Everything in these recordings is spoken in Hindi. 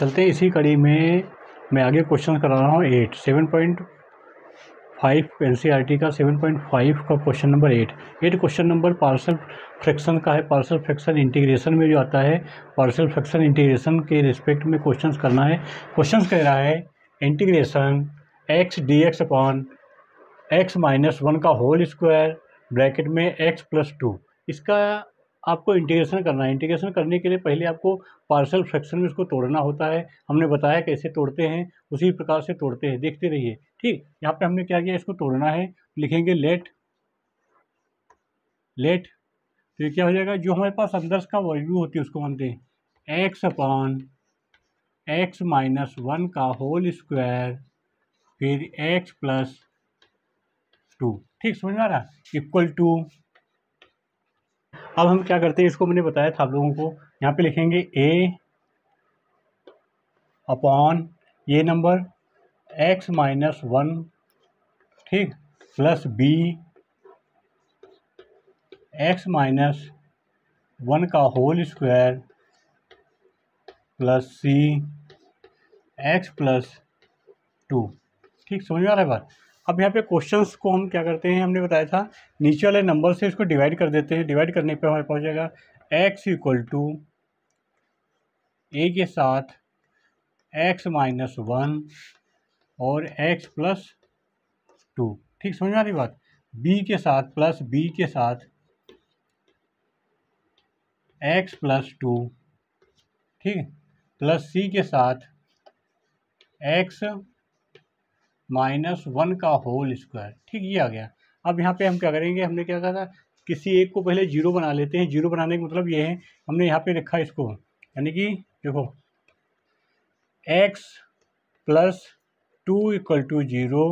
चलते इसी कड़ी में। मैं आगे क्वेश्चन करा रहा हूँ eight seven point five N C R T का सेवन पॉइंट फाइव का question number eight eight question number partial fraction का है। पार्सल फ्रैक्शन इंटीग्रेशन में जो आता है पार्सल फ्रैक्शन इंटीग्रेशन के रिस्पेक्ट में क्वेश्चंस करना है। क्वेश्चंस कह रहा है integration x d x upon x minus one का होल स्क्वायर ब्रैकेट में एक्स प्लस टू इसका आपको इंटीग्रेशन करना है। इंटीग्रेशन करने के लिए पहले आपको पार्सल फ्रैक्शन में इसको तोड़ना होता है। हमने बताया कैसे तोड़ते हैं, उसी प्रकार से तोड़ते हैं। देखते रहिए। ठीक, यहाँ पे हमने क्या किया? इसको तोड़ना है। लिखेंगे लेट लेट तो ये क्या हो जाएगा? जो हमारे पास अंदर का वैल्यू होती है, उसको मानते हैं। X upon x minus one का होल स्क्वायर फिर एक्स प्लस टू ठीक, समझ में आ रहा? इक्वल टू अब हम क्या करते हैं, इसको मैंने बताया था आप लोगों को। यहाँ पे लिखेंगे ए अपॉन ये नंबर एक्स माइनस वन ठीक plus B x minus one का whole square plus C x plus two ठीक, समझ में आ रहा है बात? अब यहाँ पे क्वेश्चंस को हम क्या करते हैं? हमने बताया था, नीचे वाले नंबर से इसको डिवाइड कर देते हैं। डिवाइड करने पे हमारे पास जाएगा एक्स इक्वल टू ए के साथ एक्स माइनस वन और एक्स प्लस टू ठीक, समझ में आ रही बात? बी के साथ प्लस बी के साथ एक्स प्लस टू ठीक प्लस सी के साथ एक्स माइनस वन का होल स्क्वायर। ठीक, ये आ गया। अब यहाँ पे हम क्या करेंगे? हमने क्या कहा था किसी एक को पहले ज़ीरो बना लेते हैं। ज़ीरो बनाने का मतलब ये है, हमने यहाँ पे रखा इसको। यानी कि देखो x plus two equal to zero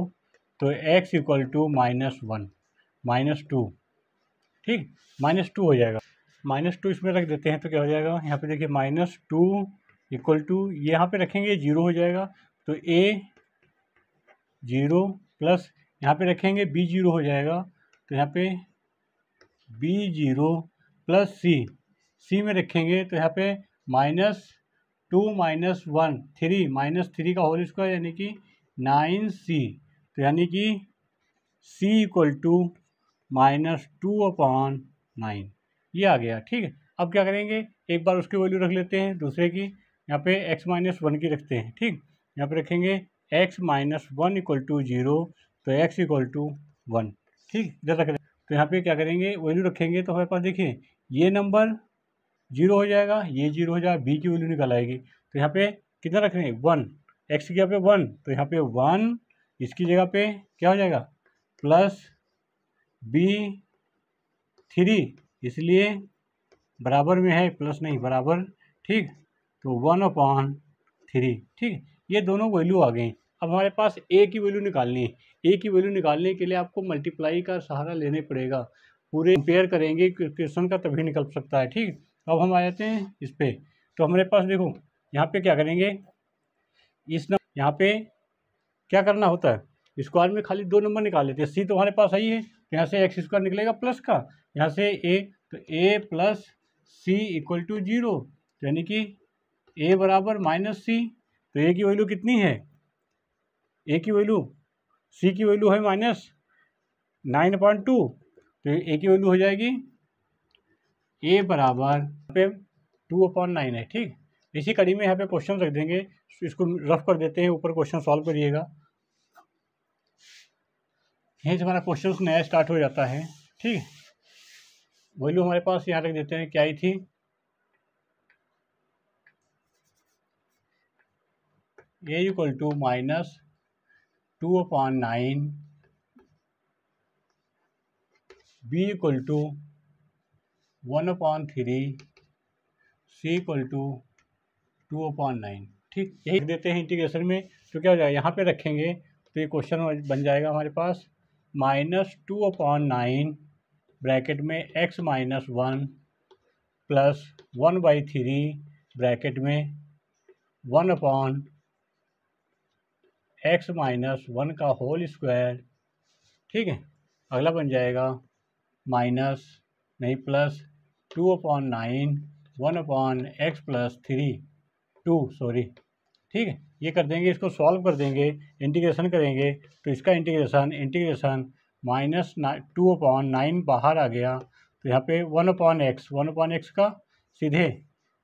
तो x equal to minus one minus two ठीक माइनस टू हो जाएगा। माइनस टू इसमें रख देते हैं तो क्या हो जाएगा? यहाँ पे देखिए माइनस टू इक्वल टू यहाँ पे रखेंगे ज़ीरो हो जाएगा। तो ए ज़ीरो प्लस यहाँ पे रखेंगे बी ज़ीरो हो जाएगा। तो यहाँ पे B zero plus C C में रखेंगे तो यहाँ पे minus two minus one, three, minus three का होल स्क्वायर यानी कि नाइन सी। तो यानी कि C equal to minus two upon nine. ये आ गया, ठीक है। अब क्या करेंगे? एक बार उसकी वैल्यू रख लेते हैं, दूसरे की। यहाँ पे एक्स माइनस वन की रखते हैं, ठीक। यहाँ पे रखेंगे x minus one equal to zero तो एक्स इक्वल टू वन। ठीक इधर रख तो यहाँ पे क्या करेंगे, वैल्यू रखेंगे तो हमारे पास देखिए, ये नंबर ज़ीरो हो जाएगा, ये ज़ीरो हो जाएगा बी की वैल्यू निकल आएगी। तो यहाँ पे कितना रख रहे हैं, वन। एक्स की जगह पे वन तो यहाँ पे वन, इसकी जगह पे क्या हो जाएगा, प्लस बी थ्री, इसलिए बराबर में है, प्लस नहीं, बराबर। ठीक तो वन अपॉन थ्री। ठीक ये दोनों वैल्यू आ गई अब हमारे पास ए की वैल्यू निकालनी है। ए की वैल्यू निकालने के लिए आपको मल्टीप्लाई का सहारा लेने पड़ेगा। पूरे कंपेयर करेंगे क्वेश्चन का तभी निकल सकता है, ठीक? अब हम आ जाते हैं इस पर तो हमारे पास देखो, यहाँ पे क्या करेंगे? इस नंबर, यहाँ पे क्या करना होता है? स्क्वायर में खाली दो नंबर निकाल लेते हैं। सी तो हमारे पास आई है तो यहाँ से एक्स स्क्वायर निकलेगा प्लस का। यहाँ से ए तो A plus C equal to zero यानी कि ए बराबर माइनस सी तो ए की वैल्यू कितनी है? ए की वैल्यू सी की वैल्यू है माइनस नाइन पॉइंट टू तो ए की वैल्यू हो जाएगी ए बराबर पे टू अपॉइंट नाइन है, ठीक? इसी कड़ी में यहाँ पे क्वेश्चन रख देंगे। इसको रफ कर देते हैं, ऊपर क्वेश्चन सॉल्व करिएगा। यहीं से हमारा क्वेश्चन नया स्टार्ट हो जाता है, ठीक? वैल्यू हमारे पास यहाँ रख देते हैं, क्या आई थी? A equal to minus two upon nine B equal to one upon three C equal to two upon nine ठीक, यही देते हैं इंटीग्रेशन में। तो क्या हो जाएगा? यहाँ पे रखेंगे तो ये क्वेश्चन बन जाएगा हमारे पास। Minus two upon nine bracket में x minus one plus one by three bracket में one upon x minus one का होल स्क्वायर ठीक है? अगला बन जाएगा माइनस नहीं plus two upon nine one upon x plus three two sorry ठीक है? ये कर देंगे, इसको सॉल्व कर देंगे इंटीग्रेशन करेंगे तो इसका integration integration minus two upon nine बाहर आ गया तो यहाँ पे one upon x one upon x का सीधे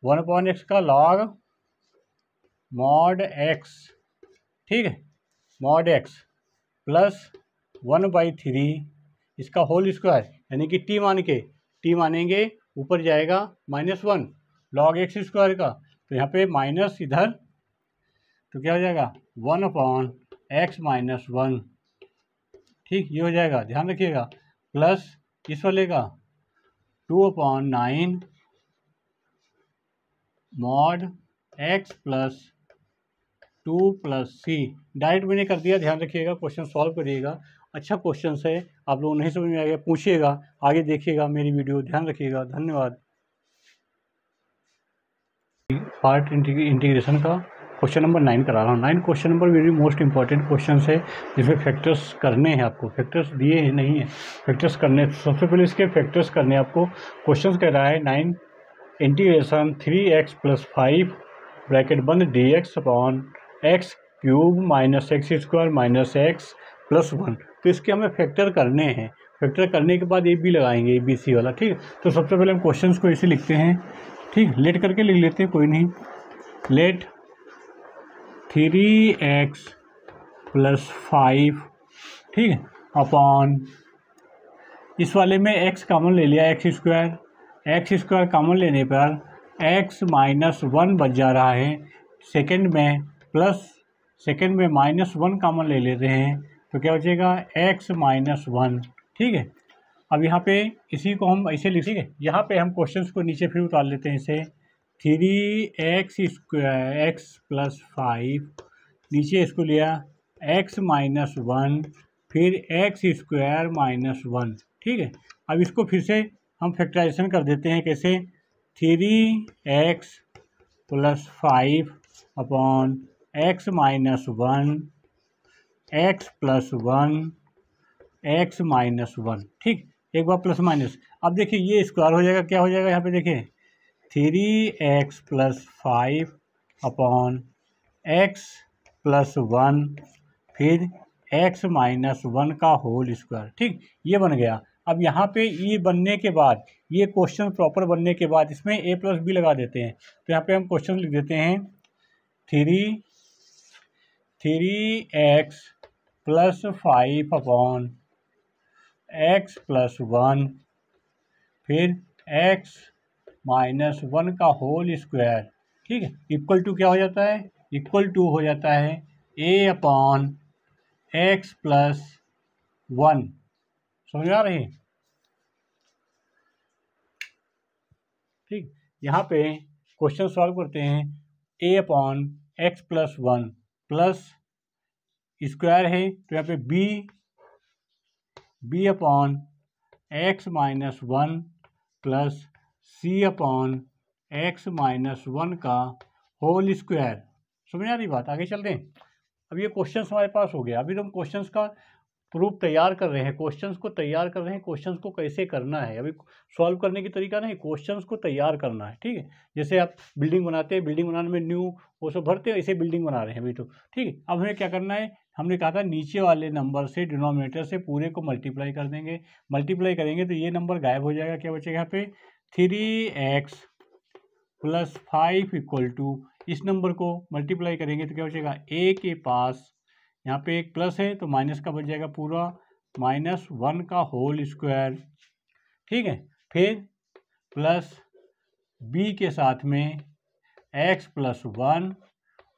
वन अपॉन एक्स का लॉग मॉड एक्स ठीक है? Mod x plus one by three इसका होल स्क्वायर यानी कि टी मान के टी मानेंगे, ऊपर जाएगा minus one log x square का। तो यहाँ पे माइनस इधर तो क्या हो जाएगा? One upon x minus one ठीक, ये हो जाएगा, ध्यान रखिएगा। प्लस इस वाले का two upon nine mod x plus two plus C. Direct मैंने कर दिया, ध्यान रखिएगा, क्वेश्चन सॉल्व करिएगा। अच्छा क्वेश्चन है, आप लोग नहीं समझ में आएगा, पूछिएगा, आगे देखिएगा मेरी वीडियो, ध्यान रखिएगा, धन्यवाद। पार्ट इंटीग्रेशन का क्वेश्चन नंबर नाइन करा रहा हूँ। Nine question number very most important question है, जिसमें फैक्टर्स करने हैं आपको। फैक्टर्स दिए हैं, नहीं है। फैक्टर्स करने, सबसे पहले इसके फैक्टर्स करने आपको। क्वेश्चन कह रहा है, nine integration three x plus five bracket बंद d x upon x cube minus x square minus x plus one. तो इसके हमें फैक्टर करने हैं। फैक्टर करने के बाद ए बी लगाएँगे, ए बी सी वाला, ठीक तो सबसे पहले हम क्वेश्चन को ऐसे लिखते हैं, ठीक? लेट करके लिख लेते हैं, कोई नहीं। Let three x plus five ठीक है? अपॉन इस वाले में एक्स कॉमन ले लिया x square x square common लेने पर एक्स माइनस वन बच जा रहा है। सेकंड में प्लस सेकेंड में माइनस वन कॉमन ले लेते हैं तो क्या बचेगा एक्स माइनस वन। ठीक है? अब यहाँ पे इसी को हम ऐसे लिख, ठीक है? यहाँ पे हम क्वेश्चंस को नीचे फिर उतार लेते हैं इसे। Three x square, x plus five, नीचे इसको लिया। एक्स माइनस वन, फिर एक्स स्क्वायर माइनस वन। ठीक है? अब इसको फिर से हम फैक्टराइजेशन कर देते हैं कैसे? Three x plus five upon x minus one x plus one x minus one ठीक, एक बार प्लस माइनस अब देखिए, ये स्क्वायर हो जाएगा, क्या हो जाएगा यहाँ पे देखिए? Three x plus five upon x plus one फिर एक्स माइनस वन का होल स्क्वायर ठीक, ये बन गया। अब यहाँ पे ये बनने के बाद, ये क्वेश्चन प्रॉपर बनने के बाद इसमें ए प्लस बी लगा देते हैं। तो यहाँ पे हम क्वेश्चन लिख देते हैं three three x plus five upon x plus one, फिर एक्स माइनस वन का होल स्क्वायर, ठीक है? इक्वल टू क्या हो जाता है? इक्वल टू हो जाता है A upon x plus one. समझ आ रही ठीक, यहाँ पे क्वेश्चन सॉल्व करते हैं, A upon x plus one. Plus square है तो यहाँ पे B B upon x minus one plus C upon x minus one का होल स्क्वायर। समझ आ रही बात? आगे चलते हैं। अब ये क्वेश्चन हमारे पास हो गया। अभी तो हम क्वेश्चंस का प्रूफ तैयार कर रहे हैं क्वेश्चंस को तैयार कर रहे हैं क्वेश्चंस को कैसे करना है? अभी सॉल्व करने की तरीका नहीं क्वेश्चंस को तैयार करना है, ठीक है? जैसे आप बिल्डिंग बनाते हैं बिल्डिंग बनाने में न्यू वो सब भरते हैं, ऐसे बिल्डिंग बना रहे हैं अभी तो ठीक है? अब हमें क्या करना है? हमने कहा था नीचे वाले नंबर से डिनोमिनेटर से पूरे को मल्टीप्लाई कर देंगे। मल्टीप्लाई करेंगे तो ये नंबर गायब हो जाएगा, क्या बचेगा यहाँ पे? Three x plus five equal to इस नंबर को मल्टीप्लाई करेंगे तो क्या बचेगा? ए के पास यहाँ पे एक प्लस है तो माइनस का बच जाएगा पूरा, माइनस वन का होल स्क्वायर। ठीक है, फिर प्लस बी के साथ में एक्स प्लस वन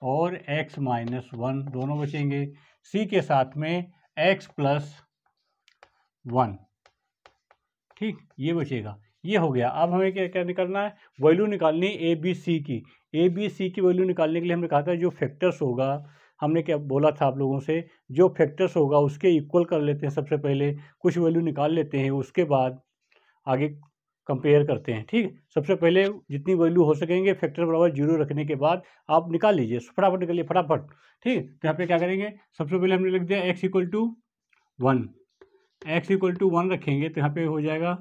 और एक्स माइनस वन दोनों बचेंगे। सी के साथ में एक्स प्लस वन। ठीक, ये बचेगा। ये हो गया। अब हमें क्या क्या निकालना है? वैल्यू निकालनी ए बी सी की। ए बी सी की वैल्यू निकालने के लिए हमने कहा था जो फैक्टर्स होगा हमने क्या बोला था आप लोगों से, जो फैक्टर्स होगा उसके इक्वल कर लेते हैं सबसे पहले, कुछ वैल्यू निकाल लेते हैं, उसके बाद आगे कंपेयर करते हैं, ठीक सबसे पहले जितनी वैल्यू हो सकेंगे फैक्टर बराबर ज़ीरो रखने के बाद आप निकाल लीजिए, फटाफट निकालिए, फटाफट, ठीक तो यहाँ पे क्या करेंगे, सबसे पहले हमने लिख दिया x equal to one x equal to one रखेंगे तो यहाँ पे हो जाएगा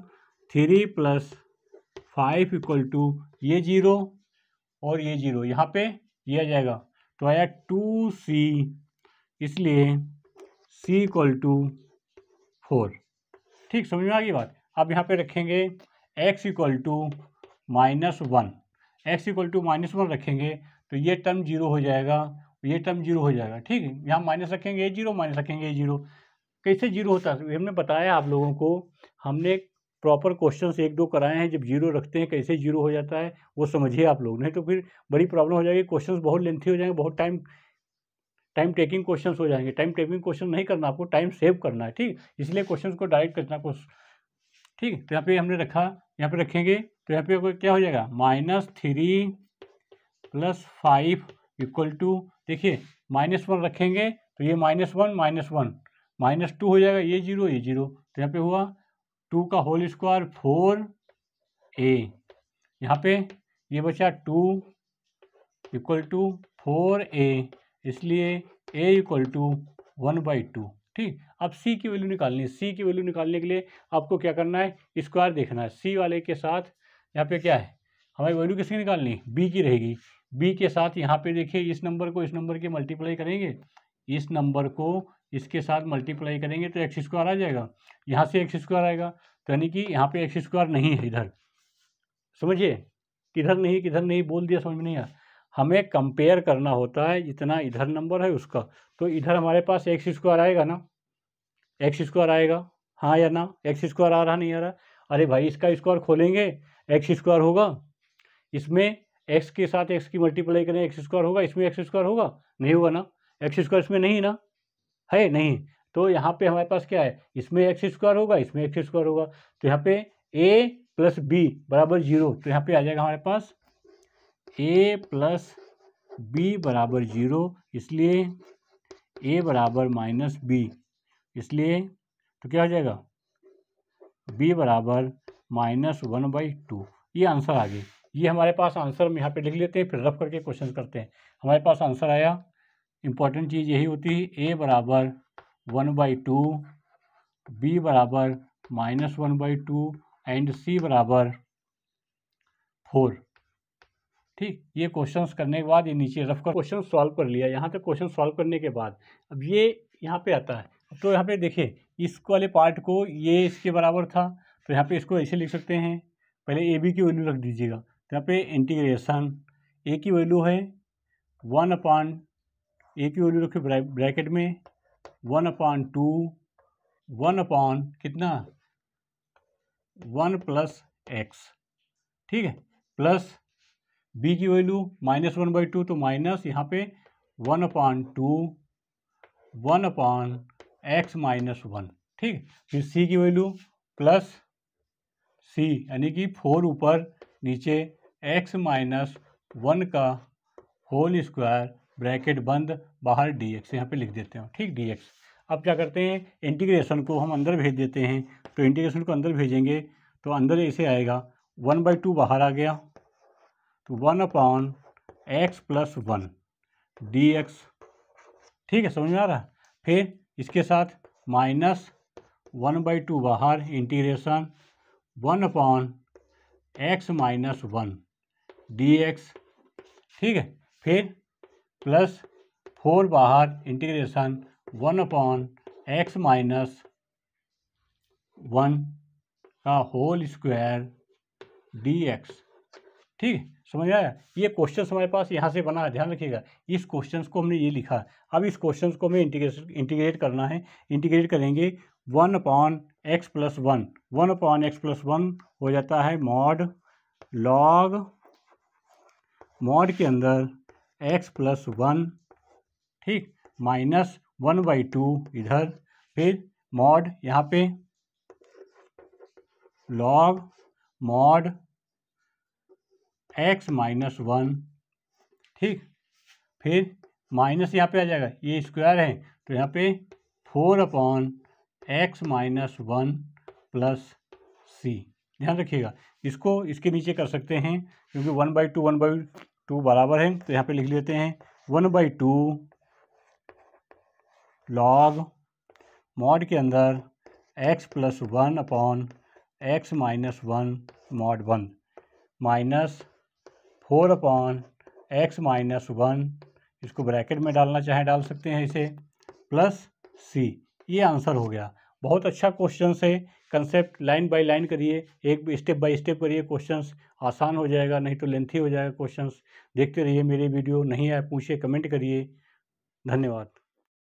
three plus five equal to ये ज़ीरो और ये ज़ीरो यहाँ पे ये आ जाएगा तो आया टू सी, इसलिए सी इक्वल टू फोर। ठीक, समझ में आ गई बात? अब यहाँ पे रखेंगे x equal to minus one. X equal to minus one रखेंगे तो ये टर्म ज़ीरो हो जाएगा, ये टर्म ज़ीरो हो जाएगा। ठीक है यहाँ माइनस रखेंगे ए ज़ीरो, माइनस रखेंगे ए ज़ीरो। कैसे ज़ीरो होता है? हमने बताया आप लोगों को, हमने प्रॉपर क्वेश्चन एक दो कराए हैं, जब ज़ीरो रखते हैं, कैसे ज़ीरो हो जाता है, वो समझिए आप लोग। नहीं तो फिर बड़ी प्रॉब्लम हो जाएगी क्वेश्चन बहुत लेंथी हो जाएँगे, बहुत टाइम टाइम टेकिंग क्वेश्चन हो जाएँगे। टाइम टेकिंग क्वेश्चन नहीं करना, आपको टाइम सेव करना है, ठीक? इसलिए क्वेश्चन को डायरेक्ट करना को ठीक? तो यहाँ पे हमने रखा, यहाँ पे रखेंगे तो यहाँ पे क्या हो जाएगा? Minus three plus five equal to देखिए माइनस वन रखेंगे तो ये minus one minus one minus two हो जाएगा, ये ज़ीरो ये ज़ीरो तो यहाँ पे हुआ टू का होल स्क्वायर फोर ए। यहाँ पे ये बचा two equal to four A, इसलिए A equal to one by two. ठीक, अब सी की वैल्यू निकालनी है। सी की वैल्यू निकालने के लिए आपको क्या करना है? स्क्वायर देखना है। सी वाले के साथ यहाँ पे क्या है? हमारी वैल्यू किसकी निकालनी बी की रहेगी। बी के साथ यहाँ पे देखिए इस नंबर को इस नंबर के मल्टीप्लाई करेंगे। इस नंबर को इसके साथ मल्टीप्लाई करेंगे तो एक्स स्क्वायर आ जाएगा। यहाँ से एक्स स्क्वायर आएगा तो यानी कि यहाँ पे एक्स स्क्वायर नहीं है इधर। समझिए? किधर नहीं किधर नहीं, बोल दिया, समझ में नहीं आया। हमें कंपेयर करना होता है जितना इधर नंबर है उसका। तो इधर हमारे पास एक्स स्क्वायर आएगा ना? एक्स स्क्वायर आएगा। हाँ या ना? एक्स स्क्वायर आ रहा नहीं आ रहा। अरे भाई, इसका स्क्वायर खोलेंगे, एक्स स्क्वायर होगा। इसमें एक्स के साथ एक्स की मल्टीप्लाई करें, एक्स स्क्वायर होगा। इसमें एक्स स्क्वायर होगा? नहीं होगा ना? एक्स स्क्वायर इसमें नहीं ना? है नहीं। तो यहाँ पे हमारे पास क्या है? इसमें एक्स स्क्वायर होगा, इसमें एक्स स्क्वायर होगा। तो यहाँ पे ए प्लस बी बराबर ज़ीरो तो यहाँ पे आ जाएगा हमारे पास ए प्लस बी बराबर ज़ीरो, इसलिए ए बराबर माइनस बी, इसलिए तो क्या हो जाएगा? बी बराबर माइनस वन बाई टू। ये आंसर आ गई ये हमारे पास आंसर हम यहाँ पे लिख लेते हैं, फिर रफ करके क्वेश्चन करते हैं। हमारे पास आंसर आया इंपॉर्टेंट चीज़ यही होती है ए बराबर वन बाई टू बी बराबर minus one by two and C बराबर फोर ठीक, ये क्वेश्चंस करने के बाद ये नीचे रफ कर क्वेश्चन सॉल्व कर लिया। यहाँ तक क्वेश्चन सॉल्व करने के बाद, अब ये यहाँ पे आता है। तो यहाँ पे देखिए इस वाले पार्ट को ये इसके बराबर था तो यहाँ पे इसको ऐसे लिख सकते हैं। पहले ए बी की वैल्यू रख दीजिएगा। तो यहाँ पे इंटीग्रेशन ए की वैल्यू है वन अपॉन ए की वैल्यू रखे ब्रैकेट में one upon two one upon कितना? वन प्लस एक्स ठीक है? प्लस बी की value minus one by two तो माइनस यहाँ पे one upon two one upon X minus one ठीक फिर सी की वैल्यू प्लस सी यानी कि फोर ऊपर नीचे एक्स माइनस वन का होल स्क्वायर ब्रैकेट बंद, बाहर डी एक्स यहाँ पर लिख देते हैं ठीक डी एक्स अब क्या करते हैं इंटीग्रेशन को हम अंदर भेज देते हैं तो इंटीग्रेशन को अंदर भेजेंगे तो अंदर ऐसे आएगा वन बाई टू बाहर आ गया तो one upon X plus one D X ठीक है, समझ में आ रहा फिर इसके साथ माइनस वन बाई टू बाहर integration one upon X minus one D X ठीक है? फिर प्लस फोर बाहर integration one upon X minus one का होल स्क्वायर डी एक्स ठीक है समझ आया? ये क्वेश्चन हमारे पास यहाँ से बना है ध्यान रखिएगा। इस क्वेश्चन को हमने ये लिखा। अब इस क्वेश्चन को हमें इंटीग्रेशन इंटीग्रेट करना है। इंटीग्रेट करेंगे one upon X plus one. One upon X plus one हो जाता है मॉड, लॉग, मॉड के अंदर एक्स प्लस वन ठीक माइनस वन बाई टू इधर, फिर मॉड यहाँ पे log mod X minus one ठीक, फिर माइनस यहाँ पे आ जाएगा, ये स्क्वायर है तो यहाँ पे four upon X minus one plus C ध्यान रखिएगा, इसको इसके नीचे कर सकते हैं, क्योंकि one by two one by two बराबर है तो यहाँ पे लिख लेते हैं one by two log mod के अंदर X plus one upon X minus one mod one, minus four upon X minus one, इसको ब्रैकेट में डालना चाहे डाल सकते हैं इसे, प्लस सी। ये आंसर हो गया। बहुत अच्छा क्वेश्चन है। कंसेप्ट लाइन बाय लाइन करिए, एक स्टेप बाय स्टेप करिए क्वेश्चंस आसान हो जाएगा, नहीं तो लेंथी हो जाएगा क्वेश्चंस देखते रहिए मेरे वीडियो नहीं आए पूछिए कमेंट करिए। धन्यवाद।